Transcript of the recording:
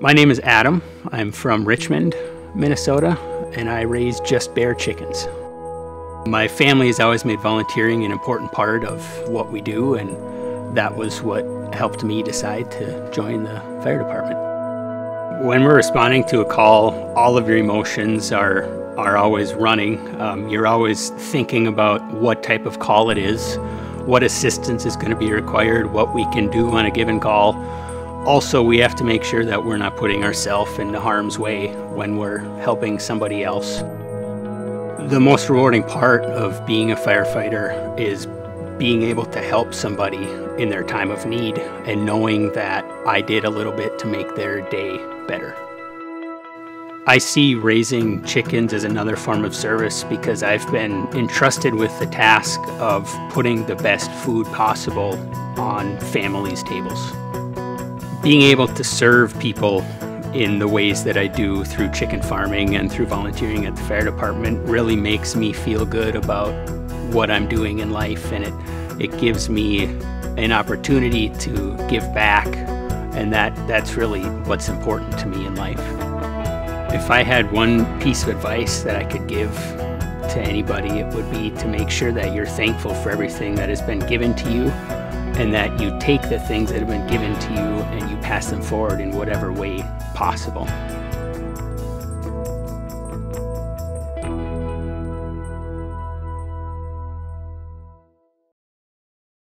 My name is Adam. I'm from Richmond, Minnesota, and I raise Just BARE chickens. My family has always made volunteering an important part of what we do, and that was what helped me decide to join the fire department. When we're responding to a call, all of your emotions are, are always running. Um, you're always thinking about what type of call it is, what assistance is going to be required, what we can do on a given call. Also, we have to make sure that we're not putting ourselves into harm's way when we're helping somebody else. The most rewarding part of being a firefighter is being able to help somebody in their time of need and knowing that I did a little bit to make their day better. I see raising chickens as another form of service because I've been entrusted with the task of putting the best food possible on families' tables. Being able to serve people in the ways that I do through chicken farming and through volunteering at the fire department really makes me feel good about what I'm doing in life. And it, it gives me an opportunity to give back. And that, that's really what's important to me in life. If I had one piece of advice that I could give to anybody, it would be to make sure that you're thankful for everything that has been given to you and that you take the things that have been given to you and you pass them forward in whatever way possible.